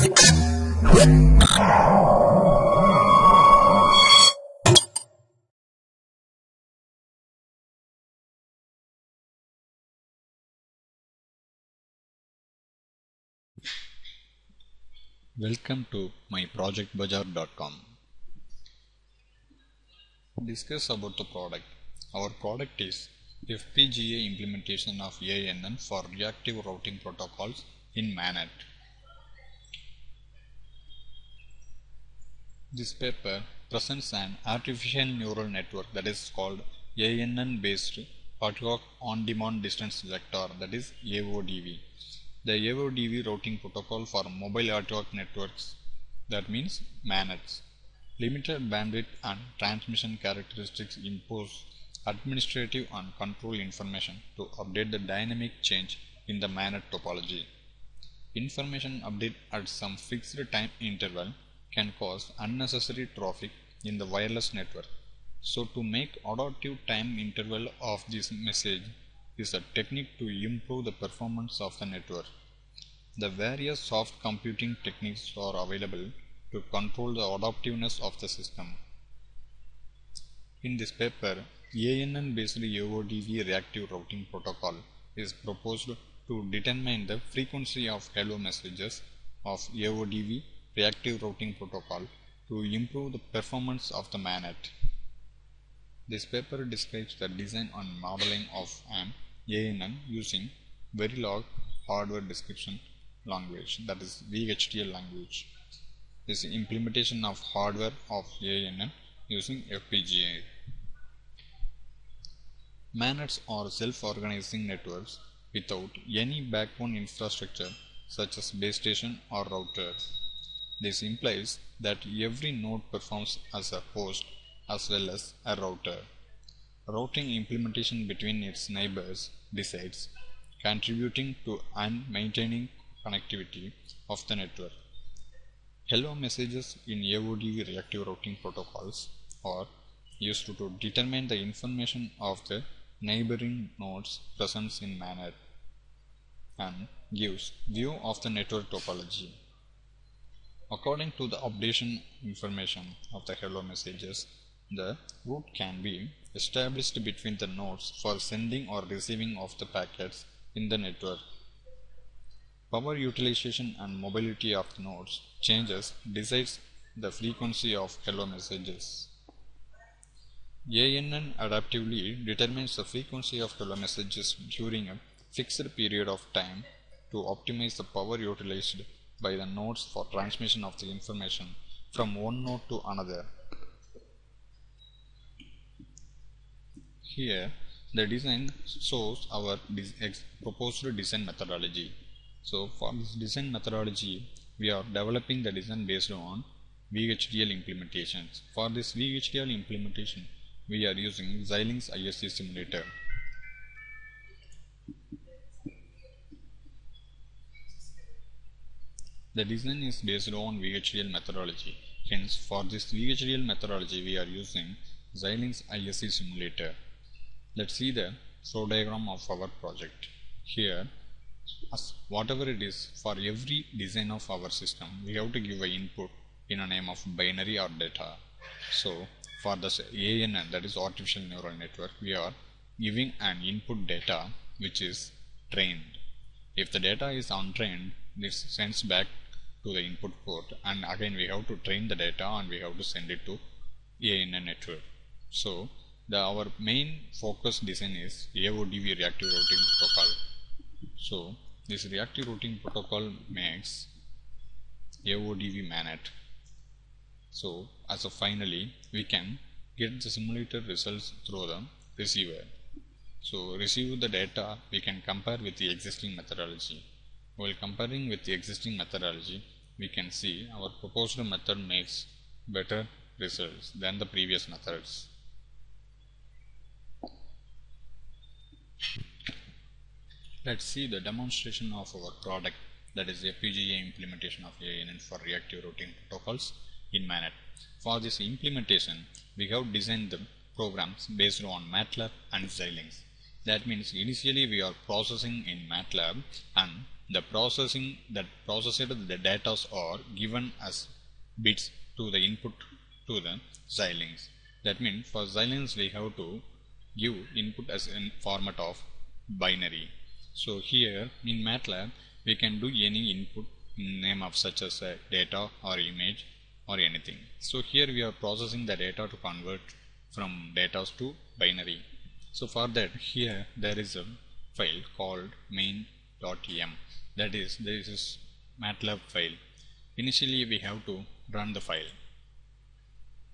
Welcome to myprojectbazaar.com. Discuss about the product. Our product is FPGA implementation of ANN for reactive routing protocols in MANET. This paper presents an artificial neural network that is called ANN based hoc on demand distance vector that is AODV. The AODV routing protocol for mobile hoc networks that means MANETs. Limited bandwidth and transmission characteristics impose administrative and control information to update the dynamic change in the MANET topology. Information update at some fixed time interval can cause unnecessary traffic in the wireless network. So to make adaptive time interval of this message is a technique to improve the performance of the network. The various soft computing techniques are available to control the adaptiveness of the system. In this paper, ANN based AODV reactive routing protocol is proposed to determine the frequency of hello messages of AODV reactive routing protocol to improve the performance of the MANET. This paper describes the design and modeling of an ANN using Verilog hardware description language that is VHDL language. This implementation of hardware of ANN using FPGA. MANETs are self-organizing networks without any backbone infrastructure such as base station or router. This implies that every node performs as a host as well as a router. Routing implementation between its neighbors decides, contributing to and maintaining connectivity of the network. Hello messages in AODV reactive routing protocols are used to determine the information of the neighboring nodes present in MANET and gives view of the network topology. According to the updation information of the hello messages, the route can be established between the nodes for sending or receiving of the packets in the network. Power utilization and mobility of the nodes changes decides the frequency of hello messages. ANN adaptively determines the frequency of hello messages during a fixed period of time to optimize the power utilized by the nodes for transmission of the information from one node to another. Here the design shows our proposed design methodology. So for this design methodology we are developing the design based on VHDL implementations. For this VHDL implementation we are using Xilinx ISE simulator. The design is based on VHDL methodology. Hence, for this VHDL methodology, we are using Xilinx ISE simulator. Let's see the flow diagram of our project. Here, as whatever it is, for every design of our system, we have to give an input in a name of binary or data. So, for this ANN, that is artificial neural network, we are giving an input data which is trained. If the data is untrained, this sends back to the input port and again we have to train the data and we have to send it to ANN network. So the our main focus design is AODV reactive routing protocol. So this reactive routing protocol makes AODV MANET. So as a finally we can get the simulator results through the receiver. So receive the data we can compare with the existing methodology. While comparing with the existing methodology, we can see our proposed method makes better results than the previous methods. Let's see the demonstration of our product that is FPGA implementation of ANN for reactive routing protocols in MANET. For this implementation, we have designed the programs based on MATLAB and Xilinx. That means initially we are processing in MATLAB and the processing that processed the data are given as bits to the input to the Xilinx. That means for Xilinx we have to give input as in format of binary. So here in MATLAB we can do any input in name of such as a data or image or anything. So here we are processing the data to convert from data to binary. So for that here there is a file called main.m that is this is MATLAB file. Initially we have to run the file.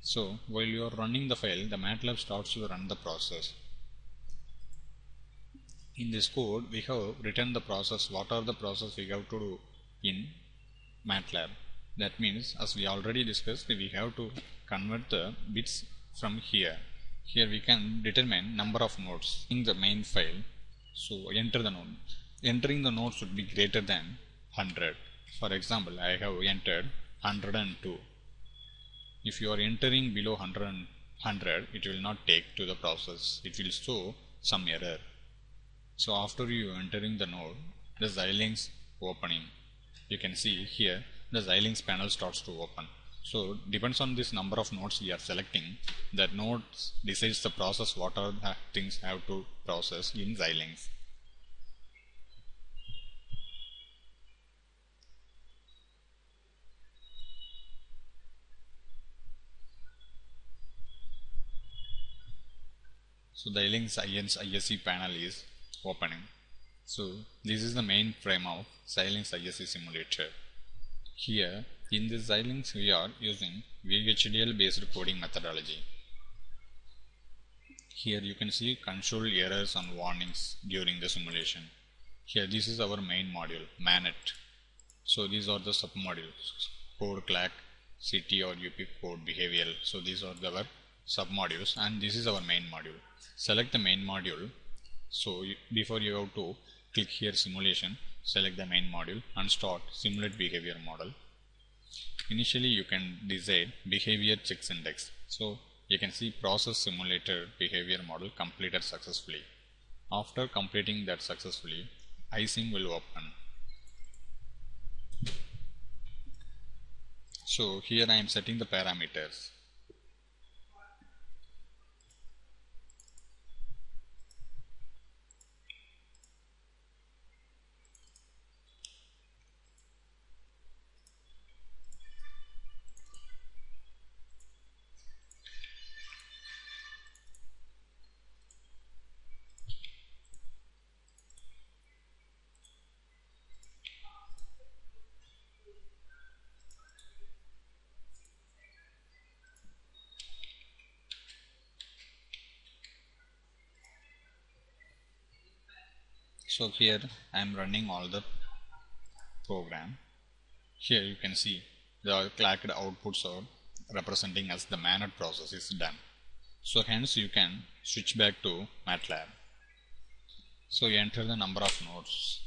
So while you are running the file the MATLAB starts to run the process. In this code we have written the process what are the process we have to do in MATLAB. That means as we already discussed we have to convert the bits from here. Here we can determine number of nodes in the main file. So enter the node. Entering the node should be greater than 100. For example, I have entered 102. If you are entering below 100, 100 it will not take to the process. It will show some error. So after you entering the node, the Xilinx opening. You can see here the Xilinx panel starts to open. So depends on this number of nodes we are selecting. That nodes decides the process what are the things have to process in Xilinx. So the Xilinx INS ISE panel is opening. So this is the main frame of Xilinx ISE simulator. Here in this Xilinx we are using VHDL based coding methodology. Here you can see control errors and warnings during the simulation. Here this is our main module, MANET. So these are the sub modules, code CLAC, CT or UP code behavioral. So these are our sub modules and this is our main module. Select the main module. So you, before you have to click here simulation, select the main module and start simulate behavior model. Initially you can decide behavior check syntax. So you can see process simulator behavior model completed successfully. After completing that successfully, iSim will open. So here I am setting the parameters. So here I am running all the program. Here you can see the clocked outputs are representing as the MANET process is done. So hence you can switch back to MATLAB. So you enter the number of nodes.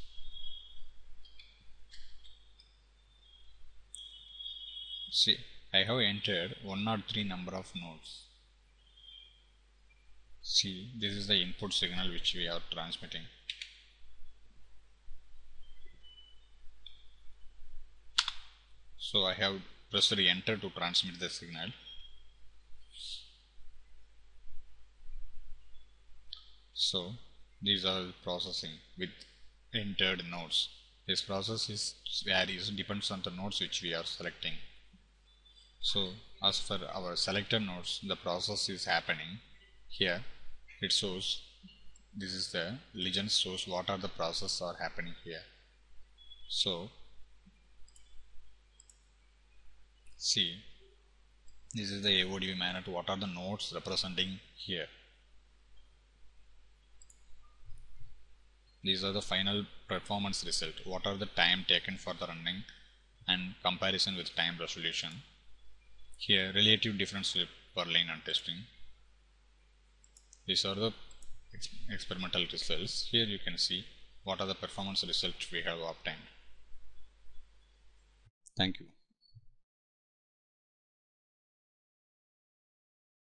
See I have entered 103 number of nodes. See this is the input signal which we are transmitting so I have pressed enter to transmit the signal. So these are processing with entered nodes. This process is varies depends on the nodes which we are selecting. So as for our selected nodes the process is happening. Here it shows this is the legend shows what are the process are happening here. So see this is the AODV MANET what are the nodes representing here. These are the final performance result. What are the time taken for the running and comparison with time resolution? Here relative difference per lane and testing. These are the ex experimental results. Here you can see what are the performance results we have obtained. Thank you